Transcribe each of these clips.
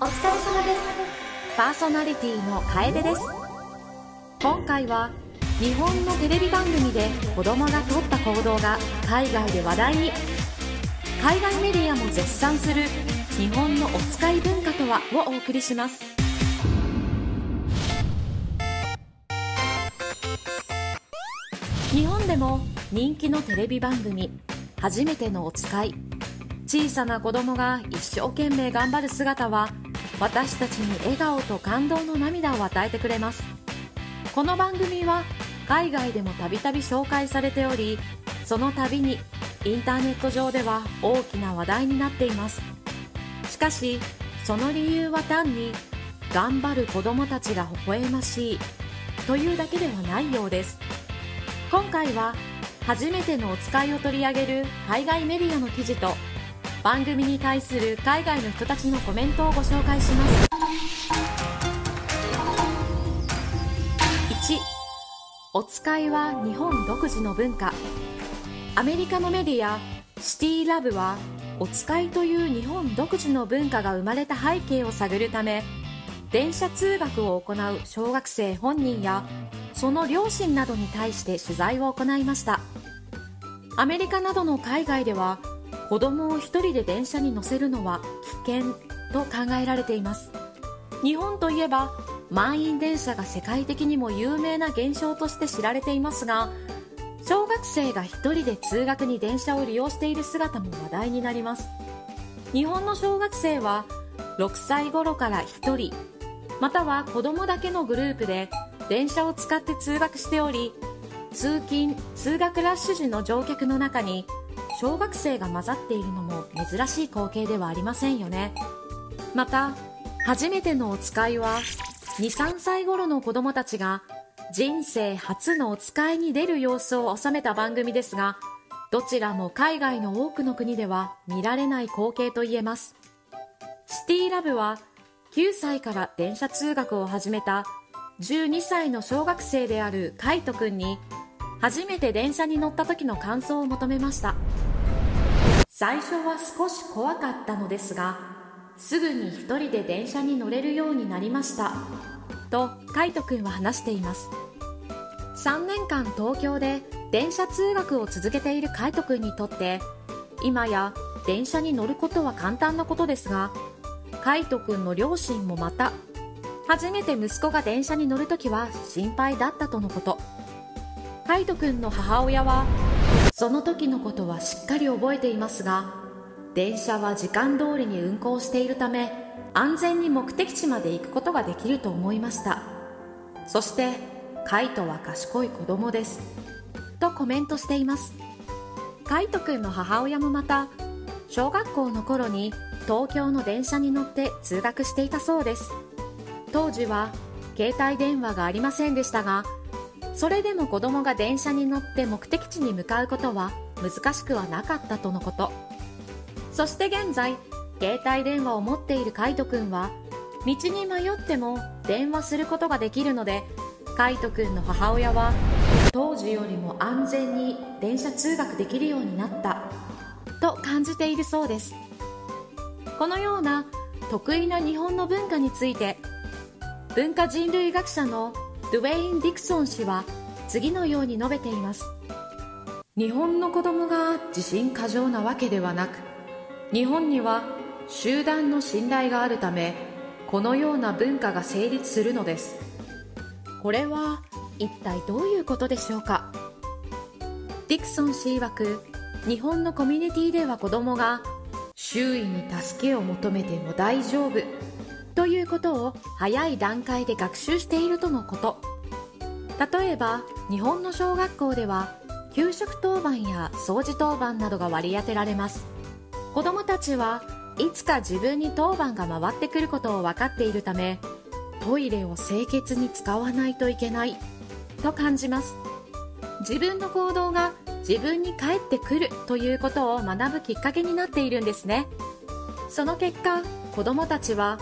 お疲れ様です。パーソナリティの楓です。今回は日本のテレビ番組で子供が取った行動が海外で話題に。海外メディアも絶賛する日本のお使い文化とはをお送りします。日本でも人気のテレビ番組「初めてのお使い」小さな子供が一生懸命頑張る姿は私たちに笑顔と感動の涙を与えてくれます。この番組は海外でもたびたび紹介されておりその度にインターネット上では大きな話題になっています。しかしその理由は単に頑張る子供たちが微笑ましいというだけではないようです。今回は初めてのお使いを取り上げる海外メディアの記事と番組に対する海外の人たちのコメントをご紹介します。1お使いは日本独自の文化。アメリカのメディアシティラブはお使いという日本独自の文化が生まれた背景を探るため電車通学を行う小学生本人やその両親などに対して取材を行いました。アメリカなどの海外では子供を一人で電車に乗せるのは危険と考えられています。日本といえば満員電車が世界的にも有名な現象として知られていますが小学生が一人で通学に電車を利用している姿も話題になります。日本の小学生は6歳頃から1人または子供だけのグループで電車を使って通学しており通勤通学ラッシュ時の乗客の中に小学生が混ざっているのも珍しい光景ではありませんよね。また初めてのお使いは23歳頃の子供たちが人生初のお使いに出る様子を収めた番組ですがどちらも海外の多くの国では見られない光景と言えます。シティラブは9歳から電車通学を始めた12歳の小学生であるカイトくんに初めて電車に乗った時の感想を求めました。最初は少し怖かったのですがすぐに一人で電車に乗れるようになりました。とカイトくんは話しています。3年間東京で電車通学を続けているカイトくんにとって今や電車に乗ることは簡単なことですがカイトくんの両親もまた初めて息子が電車に乗るときは心配だったとのこと。カイトくんの母親はその時のことはしっかり覚えていますが電車は時間通りに運行しているため安全に目的地まで行くことができると思いました。そしてカイトは賢い子供です。とコメントしています。カイトくんの母親もまた小学校の頃に東京の電車に乗って通学していたそうです。当時は携帯電話がありませんでしたがそれでも子供が電車に乗って目的地に向かうことは難しくはなかったとのこと。そして現在携帯電話を持っているカイトくんは道に迷っても電話することができるのでカイトくんの母親は当時よりも安全に電車通学できるようになったと感じているそうです。このような得意な日本の文化について文化人類学者のドゥェイン・ディクソン氏は次のように述べています。日本の子供が自信過剰なわけではなく日本には集団の信頼があるためこのような文化が成立するのです。これは一体どういうことでしょうか？ディクソン氏曰く日本のコミュニティでは子供が周囲に助けを求めても大丈夫。ということを早い段階で学習しているとのこと。例えば日本の小学校では給食当番や掃除当番などが割り当てられます。子どもたちはいつか自分に当番が回ってくることを分かっているためトイレを清潔に使わないといけないと感じます。自分の行動が自分に返ってくるということを学ぶきっかけになっているんですね。その結果子どもたちは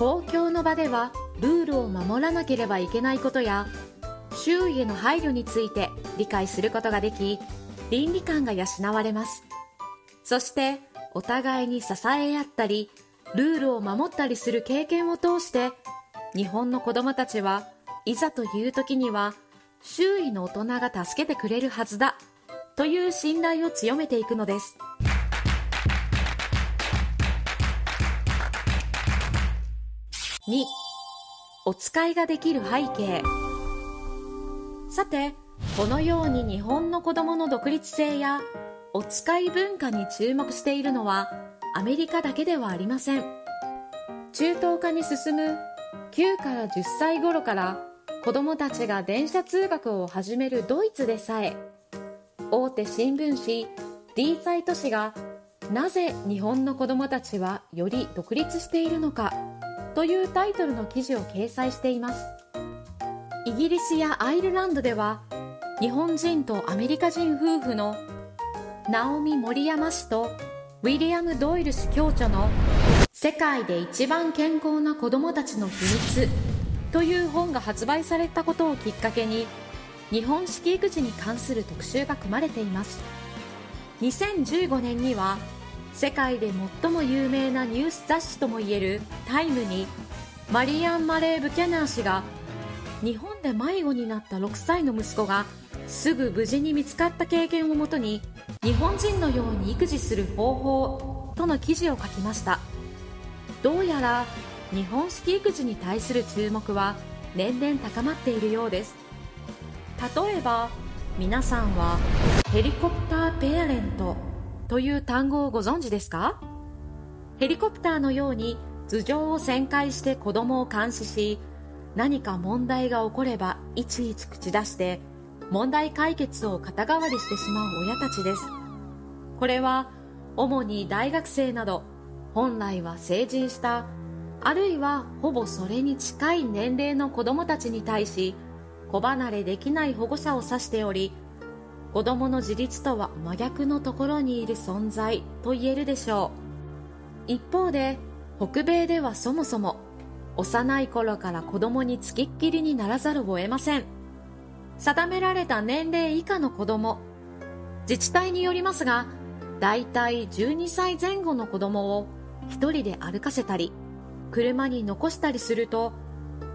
公共の場ではルールを守らなければいけないことや周囲への配慮について理解することができ倫理観が養われます。そしてお互いに支え合ったりルールを守ったりする経験を通して日本の子供たちはいざという時には周囲の大人が助けてくれるはずだという信頼を強めていくのです。2お使いができる背景。さてこのように日本の子供の独立性やお使い文化に注目しているのはアメリカだけではありません。中東化に進む9から10歳頃から子供たちが電車通学を始めるドイツでさえ大手新聞紙 D サイト紙がなぜ日本の子供たちはより独立しているのか。というタイトルの記事を掲載しています。イギリスやアイルランドでは日本人とアメリカ人夫婦のナオミ・森山氏とウィリアム・ドイル氏共著の「世界で一番健康な子供たちの秘密」という本が発売されたことをきっかけに日本式育児に関する特集が組まれています。2015年には世界で最も有名なニュース雑誌ともいえる「タイムにマリアン・マレー・ブキャナー氏が日本で迷子になった6歳の息子がすぐ無事に見つかった経験をもとに日本人のように育児する方法との記事を書きました。どうやら日本式育児に対する注目は年々高まっているようです。例えば皆さんはヘリコプターペアレント。という単語をご存知ですか？ヘリコプターのように頭上を旋回して子供を監視し何か問題が起こればいちいち口出して問題解決を肩代わりしてしまう親たちです。これは主に大学生など本来は成人したあるいはほぼそれに近い年齢の子供たちに対し子離れできない保護者を指しており子供の自立とは真逆のところにいる存在と言えるでしょう。一方で北米ではそもそも幼い頃から子供につきっきりにならざるを得ません。定められた年齢以下の子供自治体によりますがだいたい12歳前後の子供を1人で歩かせたり車に残したりすると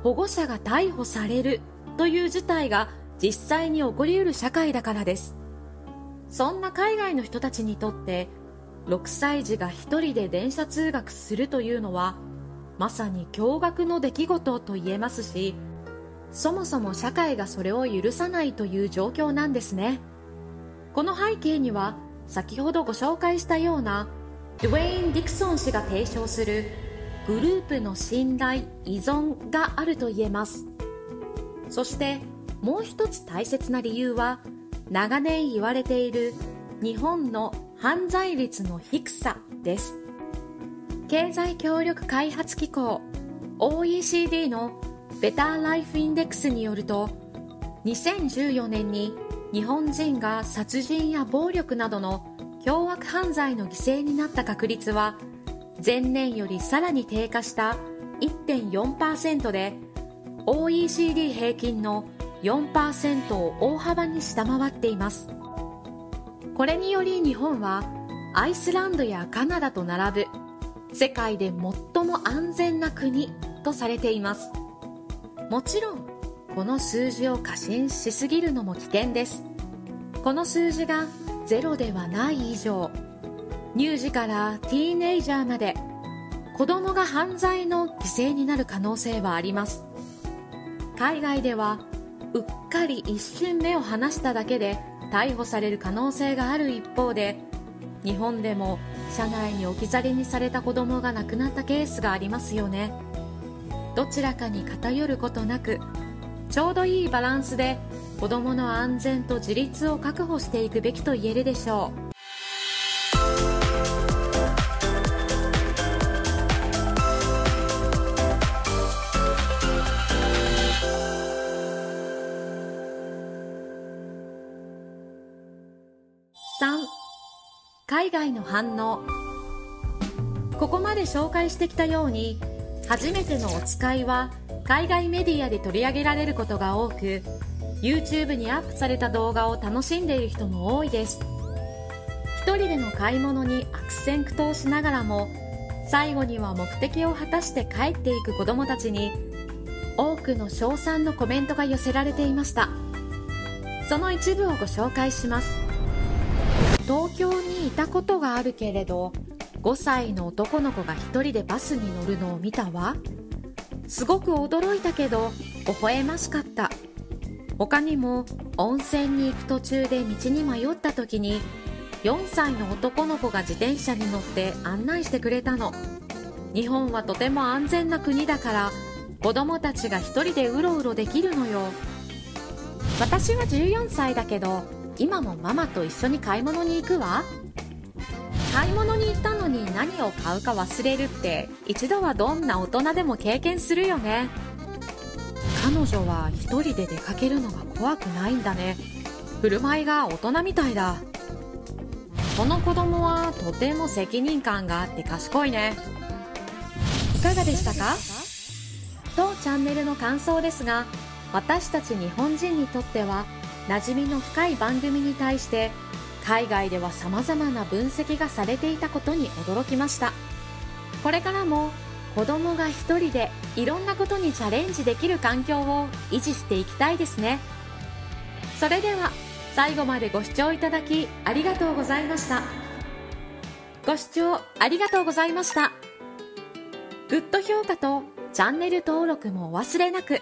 保護者が逮捕されるという事態が実際に起こりうる社会だからです。そんな海外の人たちにとって6歳児が1人で電車通学するというのはまさに驚愕の出来事と言えますしそもそも社会がそれを許さないという状況なんですね。この背景には先ほどご紹介したようなドゥェイン・ディクソン氏が提唱するグループの信頼依存があると言えます。そしてもう一つ大切な理由は長年言われている日本の犯罪率の低さです。経済協力開発機構 OECD のベターライフインデックスによると2014年に日本人が殺人や暴力などの凶悪犯罪の犠牲になった確率は前年よりさらに低下した1.4%で OECD 平均の4%を大幅に下回っています。これにより日本はアイスランドやカナダと並ぶ世界で最も安全な国とされています。もちろんこの数字を過信しすぎるのも危険です。この数字がゼロではない以上乳児からティーネイジャーまで子供が犯罪の犠牲になる可能性はあります。海外ではうっかり一瞬目を離しただけで逮捕される可能性がある一方で日本でも車内に置き去りにされた子供が亡くなったケースがありますよね。どちらかに偏ることなくちょうどいいバランスで子供の安全と自立を確保していくべきと言えるでしょう。海外の反応。ここまで紹介してきたように初めてのお使いは海外メディアで取り上げられることが多く YouTube にアップされた動画を楽しんでいる人も多いです。一人での買い物に悪戦苦闘しながらも最後には目的を果たして帰っていく子供たちに多くの称賛のコメントが寄せられていました。その一部をご紹介します。東京にいたことがあるけれど5歳の男の子が1人でバスに乗るのを見たわ。すごく驚いたけど微笑ましかった。他にも温泉に行く途中で道に迷った時に4歳の男の子が自転車に乗って案内してくれたの。日本はとても安全な国だから子供たちが一人でうろうろできるのよ。私は14歳だけど今もママと一緒に買い物に行くわ。買い物に行ったのに何を買うか忘れるって一度はどんな大人でも経験するよね。彼女は一人で出かけるのが怖くないんだね。振る舞いが大人みたいだ。この子供はとても責任感があって賢いね。いかがでしたか？当チャンネルの感想ですが私たち日本人にとっては馴染みの深い番組に対して海外では様々な分析がされていたことに驚きました。これからも子供が一人でいろんなことにチャレンジできる環境を維持していきたいですね。それでは最後までご視聴いただきありがとうございました。ご視聴ありがとうございました。グッド評価とチャンネル登録もお忘れなく。